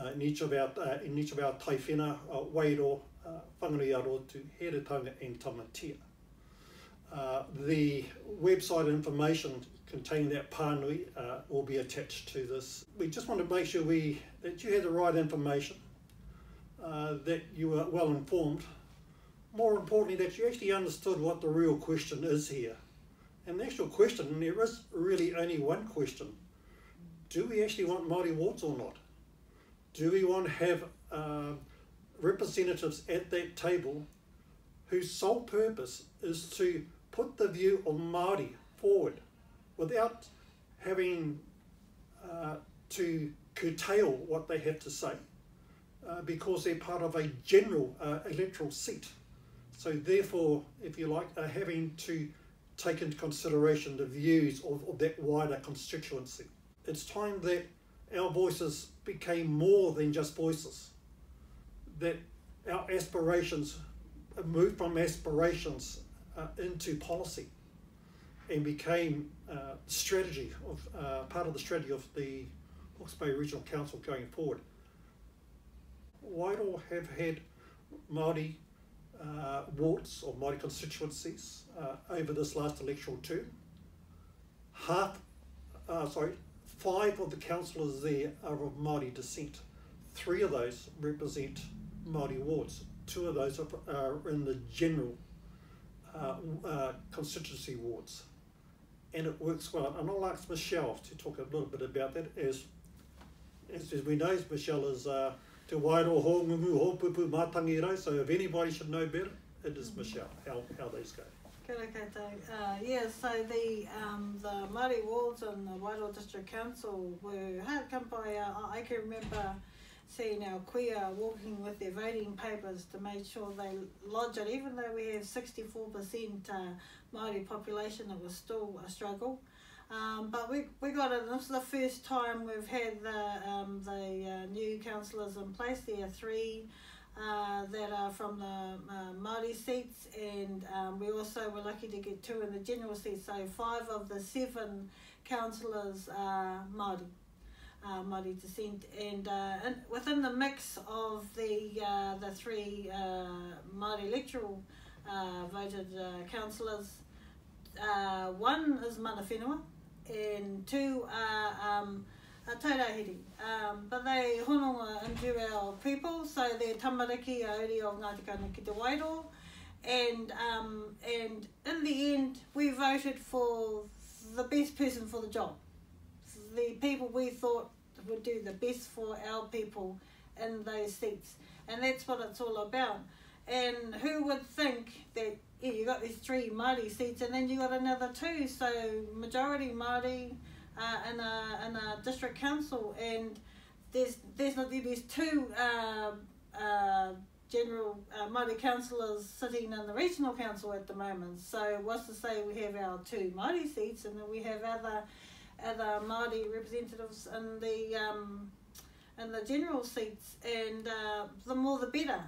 uh, in, each of our, uh, in each of our taiwhina, uh, Wairo, uh, Whangarui Arotu, Heretanga and Tamatia. Uh, Uh, the website information containing that pānui uh, will be attached to this. We just want to make sure we that you have the right information, uh, that you are well informed, more importantly that you actually understood what the real question is here. And the actual question, there is really only one question. Do we actually want Māori wards or not? Do we want to have um, representatives at that table whose sole purpose is to put the view of Māori forward without having uh, to curtail what they have to say uh, because they're part of a general uh, electoral seat. So therefore, if you like, having to take into consideration the views of, of that wider constituency. It's time that our voices became more than just voices, that our aspirations uh, moved from aspirations uh, into policy and became uh, strategy of uh, part of the strategy of the Hawke's Bay Regional Council going forward. Whitehall have had Māori uh, wards or Māori constituencies uh, over this last electoral term. Half, uh, sorry, five of the councillors there are of Māori descent. Three of those represent Māori wards. Two of those are in the general uh, uh, constituency wards and it works well. And I'll ask Michelle to talk a little bit about that as as, as we know Michelle is uh, te wairo ho ngungu ho pupu mātangi rau, so if anybody should know better, it is mm -hmm. Michelle, how, how these go. Kia koutou. Uh, yeah, so the, um, the Māori wards and the Wairo District Council were hard come by, uh, I can remember seen our queer walking with their voting papers to make sure they lodge it, even though we have 64% uh, Māori population, it was still a struggle. Um, but we, we got it, and this is the first time we've had the, um, the uh, new councillors in place. There are three uh, that are from the uh, Māori seats, and um, we also were lucky to get two in the general seats so five of the seven councillors are Māori uh, Māori descent. And, uh, and within the mix of the uh, the three uh, Māori electoral uh, voted uh, councillors, uh, one is Mana Whenua and two are um, Tairahiri. Um, but they hononga into our people, so they're tamariki aori of Ngāti Kāna ki te Wairo. And, um, and in the end, we voted for the best person for the job the people we thought would do the best for our people in those seats. And that's what it's all about. And who would think that yeah, you got these three Māori seats and then you got another two, so majority Māori uh, in, a, in a district council and there's, there's not there's two uh, uh, general uh, Māori councillors sitting in the regional council at the moment. So what's to say we have our two Māori seats and then we have other other uh, Māori representatives in the um, in the general seats, and uh, the more the better,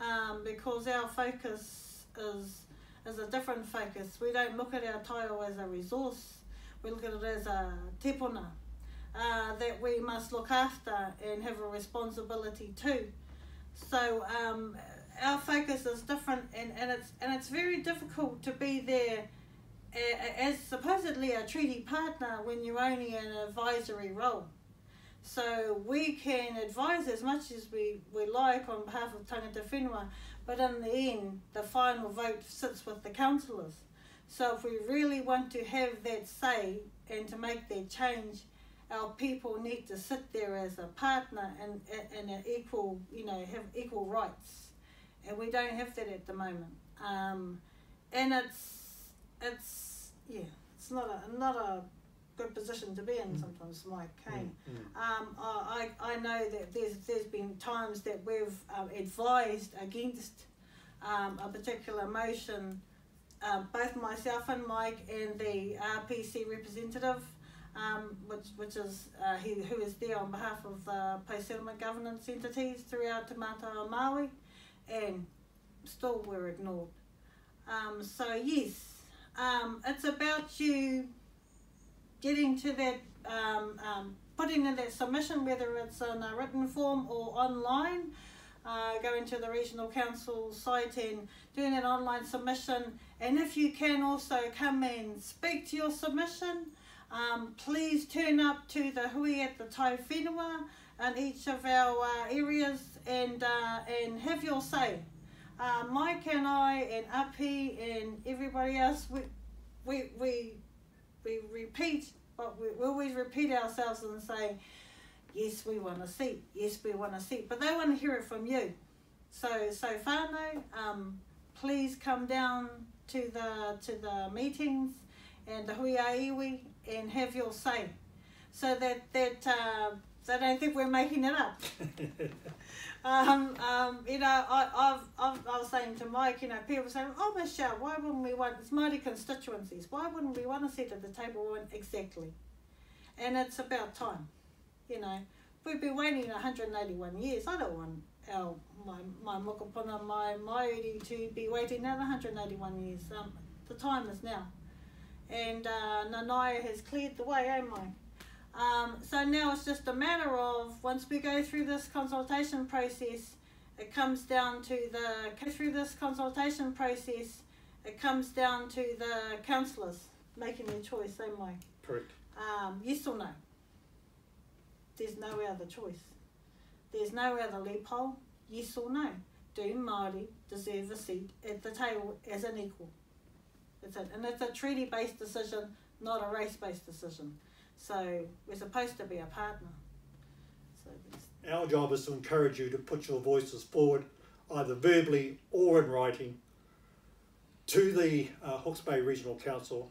um, because our focus is is a different focus. We don't look at our title as a resource. We look at it as a tepuna uh, that we must look after and have a responsibility to. So um, our focus is different, and, and it's and it's very difficult to be there as basically a treaty partner when you're only in an advisory role. So we can advise as much as we, we like on behalf of Tangata Whenua, but in the end, the final vote sits with the councillors. So if we really want to have that say and to make that change, our people need to sit there as a partner and, and, an equal, you know, have equal rights. And we don't have that at the moment. Um, and it's, it's, yeah. it's not a, not a good position to be in mm. sometimes, Mike. Mm, okay. Mm. Um, I, I know that there's, there's been times that we've uh, advised against um, a particular motion, um both myself and Mike and the RPC representative, um, which, which is uh, he, who is there on behalf of the post-settlement governance entities throughout Te Mātara Maui and still we're ignored. Um, so yes, um, it's about you getting to that, um, um, putting in that submission, whether it's in a written form or online, uh, going to the regional council site and doing an online submission. And if you can also come and speak to your submission, um, please turn up to the hui at the Tai Whenua and each of our uh, areas and, uh, and have your say. uh, Mike and I and Uppy and everybody else, we, we, we, we repeat, but we, we always repeat ourselves and say, yes, we want to see, yes, we want to see, but they want to hear it from you. So, so whānau, um, please come down to the, to the meetings and the hui a iwi and have your say so that, that uh, so I don't think we're making it up. um, um, you know, I, I've, I've, i was saying to Mike, you know, people saying, oh, Michelle, why wouldn't we want, it's mighty constituencies, why wouldn't we want to sit at the table? Exactly. And it's about time, you know. We've been waiting 181 years. I don't want our, my, my mokopuna, my maori to be waiting another 181 years. Um, the time is now. And uh, Nanaya has cleared the way, eh, Mike? Um, so now it's just a matter of once we go through this consultation process, it comes down to the through this consultation process, it comes down to the counsellors making their choice, same way. Correct. Um, yes or no. There's no other choice. There's no other loophole. Yes or no. Do Māori deserve a seat at the table as an equal? That's it. And it's a treaty-based decision, not a race-based decision. So we're supposed to be a partner. So Our job is to encourage you to put your voices forward, either verbally or in writing, to the uh, Hawke's Bay Regional Council,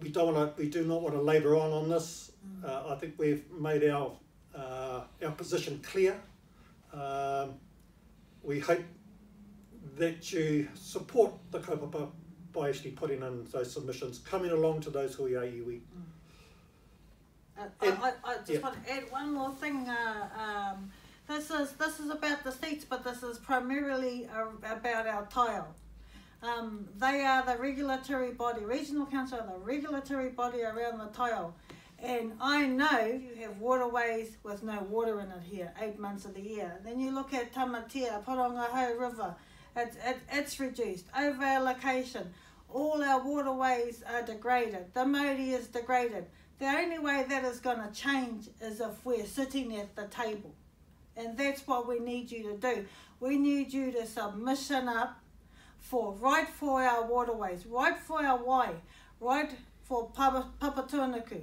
we, don't wanna, we do not want to labour on on this. Uh, I think we've made our, uh, our position clear. Um, we hope that you support the kaupapa by actually putting in those submissions, coming along to those hui a iwi. Mm. Uh, I, I, I just yeah. want to add one more thing. Uh, um, this is this is about the seats, but this is primarily about our tile. Um, they are the regulatory body. Regional council the regulatory body around the tile. And I know you have waterways with no water in it here, eight months of the year. Then you look at Tamatea, Porongaho River, it, it, it's reduced. Over allocation, all our waterways are degraded. The Māori is degraded. The only way that is going to change is if we're sitting at the table. And that's what we need you to do. We need you to submission up for right for our waterways, right for our wai, right for Papa, Papatūānuku,